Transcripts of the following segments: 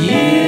You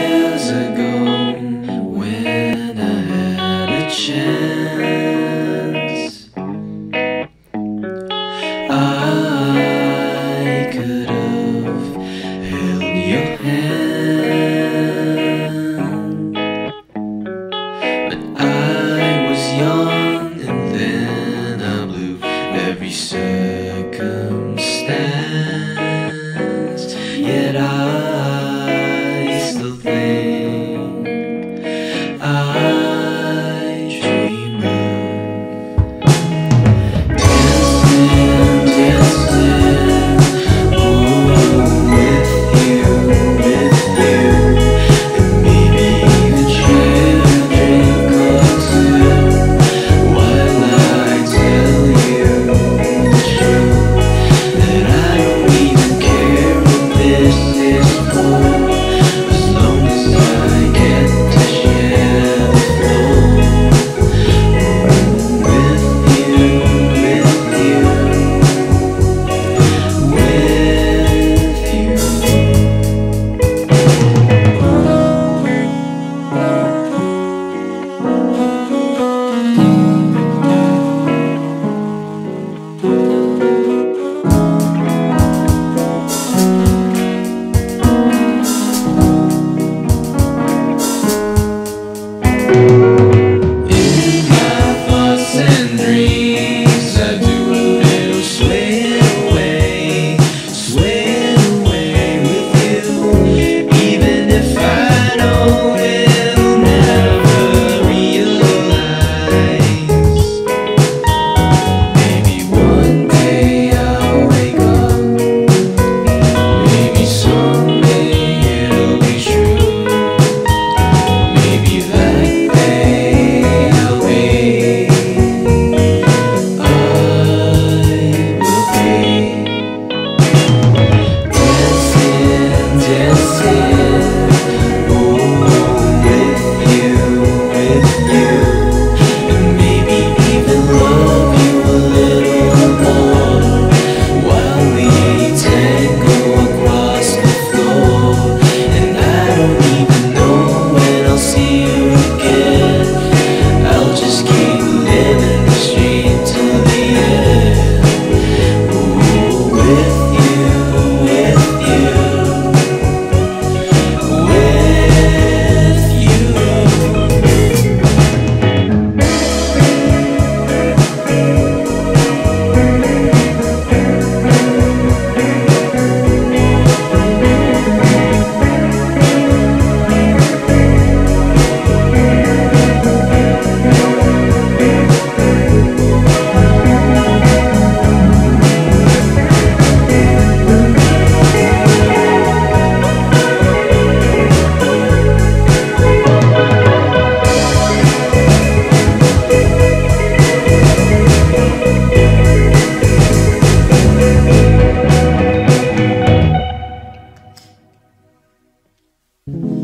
Mm-hmm.